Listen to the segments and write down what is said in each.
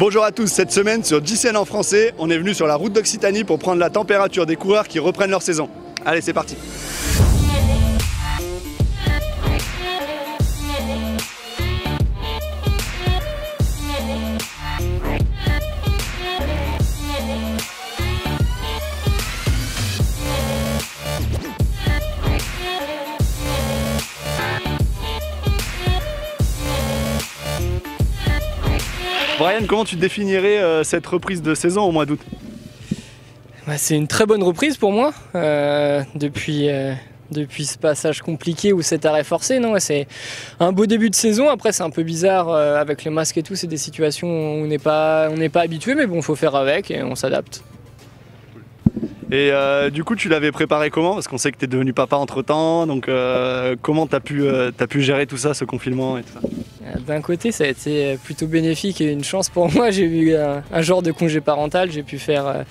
Bonjour à tous, cette semaine sur JCN en français, on est venu sur la route d'Occitanie pour prendre la température des coureurs qui reprennent leur saison. Allez, c'est parti Brian, comment tu définirais euh, cette reprise de saison au mois d'août? Bah, C'est une très bonne reprise pour moi. Euh, depuis, euh, depuis ce passage compliqué ou cet arrêt forcé, non, c'est un beau début de saison. Après, c'est un peu bizarre avec le masque et tout. C'est des situations où on n'est pas, on pas habitué, mais bon, il faut faire avec et on s'adapte. Et du coup, tu l'avais préparé comment? Parce qu'on sait que tu es devenu papa entre temps. Donc, comment tu as, pu, as pu gérer tout ça, ce confinement et tout ça? D'un côté, ça a été plutôt bénéfique et une chance pour moi. J'ai eu un, genre de congé parental. J'ai pu faire euh,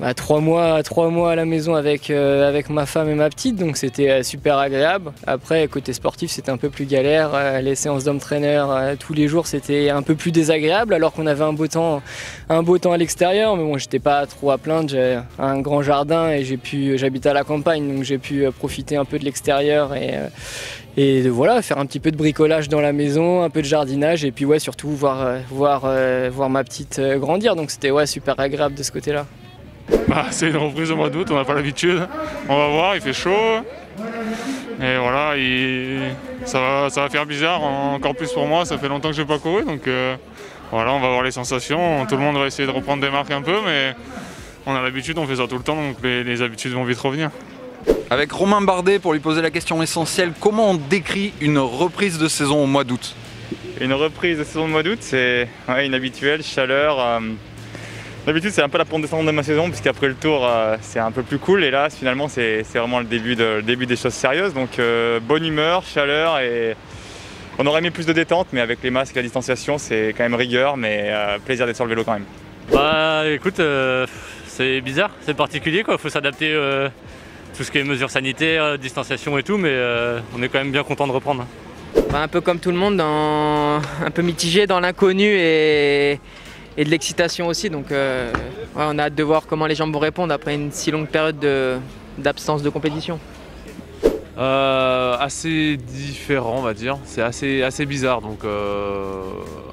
bah, trois, mois, trois mois à la maison avec, euh, avec ma femme et ma petite, donc c'était euh, super agréable. Après, côté sportif, c'était un peu plus galère. les séances d'entraîneur tous les jours, c'était un peu plus désagréable, alors qu'on avait un beau temps, un beau temps à l'extérieur. Mais bon, j'étais pas trop à plaindre. J'ai un grand jardin et j'ai pu, j'habite à la campagne, donc j'ai pu profiter un peu de l'extérieur et et voilà, faire un petit peu de bricolage dans la maison, un peu de jardinage et puis ouais, surtout voir, euh, voir, euh, voir ma petite euh, grandir. Donc c'était ouais, super agréable de ce côté-là. Bah, c'est une reprise au mois d'août, on n'a pas l'habitude. On va voir, il fait chaud. Et voilà, ça, va, ça va faire bizarre, encore plus pour moi, ça fait longtemps que je n'ai pas couru. Donc voilà, on va voir les sensations. Tout le monde va essayer de reprendre des marques un peu, mais on a l'habitude, on fait ça tout le temps, donc les habitudes vont vite revenir. Avec Romain Bardet pour lui poser la question essentielle, comment on décrit une reprise de saison au mois d'août? Une reprise de saison au mois d'août, c'est inhabituel, chaleur. Euh, d'habitude c'est un peu la pente descendante de ma saison puisqu'après le tour euh, c'est un peu plus cool et là finalement c'est vraiment le début, début des choses sérieuses. Donc euh, bonne humeur, chaleur et on aurait mis plus de détente mais avec les masques et la distanciation c'est quand même rigueur mais plaisir d'être sur le vélo quand même. Bah écoute c'est bizarre, c'est particulier quoi, faut s'adapter tout ce qui est mesures sanitaires, euh, distanciation et tout, mais euh, on est quand même bien content de reprendre. Bah, un peu comme tout le monde, un peu mitigé dans l'inconnu et... de l'excitation aussi. Donc euh, on a hâte de voir comment les gens vont répondre après une si longue période d'absence de... compétition. assez différent on va dire, c'est assez, assez bizarre donc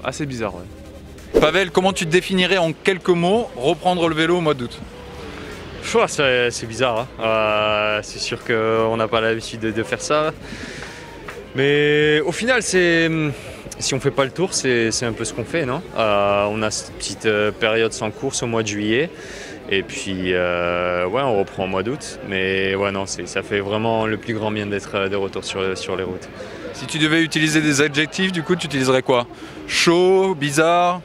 assez bizarre ouais. Pavel, comment tu te définirais en quelques mots reprendre le vélo au mois d'août? C'est bizarre. Hein. Euh, c'est sûr qu'on n'a pas l'habitude de, faire ça. Mais au final, c'est si on fait pas le tour, c'est un peu ce qu'on fait, non? Euh, On a cette petite euh, période sans course au mois de juillet. Et puis, ouais, on reprend au mois d'août. Mais ouais, non, ça fait vraiment le plus grand bien d'être de retour sur, sur les routes. Si tu devais utiliser des adjectifs, du coup, tu utiliserais quoi? Chaud, bizarre?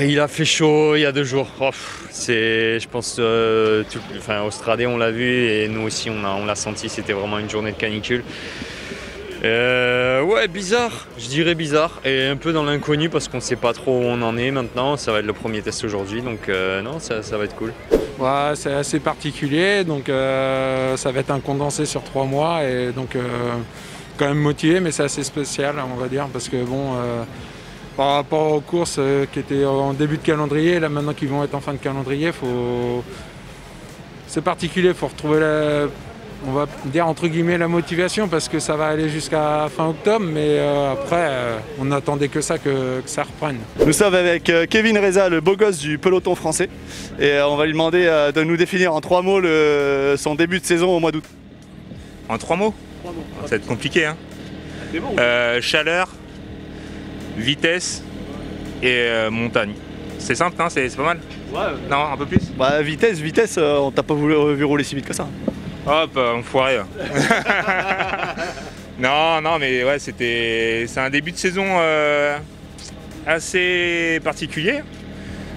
Il a fait chaud il y a deux jours. Oh, c'est, je pense, euh, enfin, Australie on l'a vu et nous aussi on, l'a senti. C'était vraiment une journée de canicule. Euh, ouais, bizarre, je dirais bizarre et un peu dans l'inconnu parce qu'on sait pas trop où on en est maintenant. Ça va être le premier test aujourd'hui, donc euh, non, ça, va être cool. Ouais, c'est assez particulier, donc ça va être un condensé sur trois mois et donc quand même motivé, mais c'est assez spécial, on va dire, parce que bon par rapport aux courses euh, qui étaient en début de calendrier, là maintenant qu'ils vont être en fin de calendrier, faut... c'est particulier, faut retrouver la... on va dire entre guillemets la motivation parce que ça va aller jusqu'à fin octobre, mais euh, après euh, on n'attendait que ça, que, ça reprenne. Nous sommes avec Kevin Reza, le beau gosse du peloton français, et on va lui demander de nous définir en trois mots son début de saison au mois d'août. En trois mots, Ça va être compliqué. Hein. chaleur, vitesse et euh, montagne. C'est simple, hein, c'est pas mal Ouais. Non, un peu plus Bah vitesse, vitesse, euh, on t'a pas voulu, vu rouler si vite que ça. Hop, euh, enfoiré. non, non, mais ouais, c'était. C'est un début de saison assez particulier.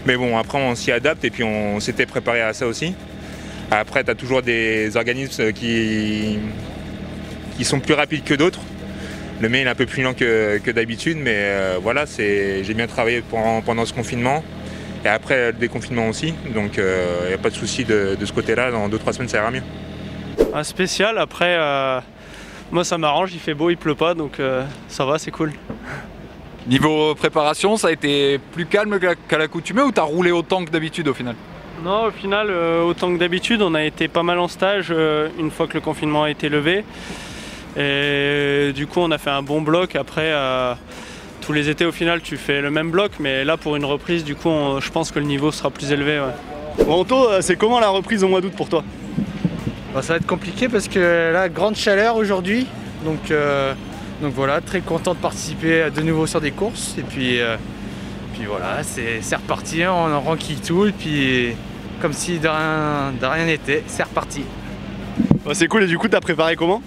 Mais bon, après on s'y adapte et puis on s'était préparé à ça aussi. Après, tu as toujours des organismes qui, qui sont plus rapides que d'autres. Le mail est un peu plus lent que, d'habitude, mais euh, voilà, j'ai bien travaillé pendant, ce confinement. Et après le déconfinement aussi, donc il euh, n'y a pas de souci de, ce côté-là, dans 2-3 semaines ça ira mieux. Un spécial, après, euh, moi ça m'arrange, il fait beau, il pleut pas, donc ça va, c'est cool. Niveau préparation, ça a été plus calme qu'à l'accoutumée ou t'as roulé autant que d'habitude au final? Non, au final, euh, autant que d'habitude, on a été pas mal en stage euh, une fois que le confinement a été levé. Et du coup, on a fait un bon bloc. Après, euh, tous les étés, au final, tu fais le même bloc. Mais là, pour une reprise, du coup, on- je pense que le niveau sera plus élevé. ouais. Bon, Anto, euh, c'est comment la reprise au mois d'août pour toi? Bah, ça va être compliqué parce que là, grande chaleur aujourd'hui. Donc, euh, donc voilà, très content de participer de nouveau sur des courses. Et puis, euh, puis voilà, c'est reparti, on en ranquille tout. Et puis, comme si de rien n'était, c'est reparti. Ouais, C'est cool, et du coup, t'as préparé comment?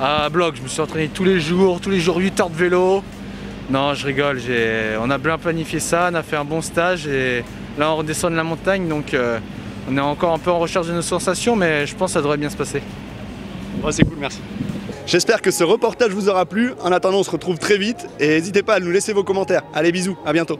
À bloc, je me suis entraîné tous les jours, tous les jours 8 heures de vélo. Non, je rigole, on a bien planifié ça, on a fait un bon stage et là on redescend de la montagne donc euh, on est encore un peu en recherche de nos sensations mais je pense que ça devrait bien se passer. Ouais, c'est cool, merci. J'espère que ce reportage vous aura plu. En attendant, on se retrouve très vite et n'hésitez pas à nous laisser vos commentaires. Allez, bisous, à bientôt.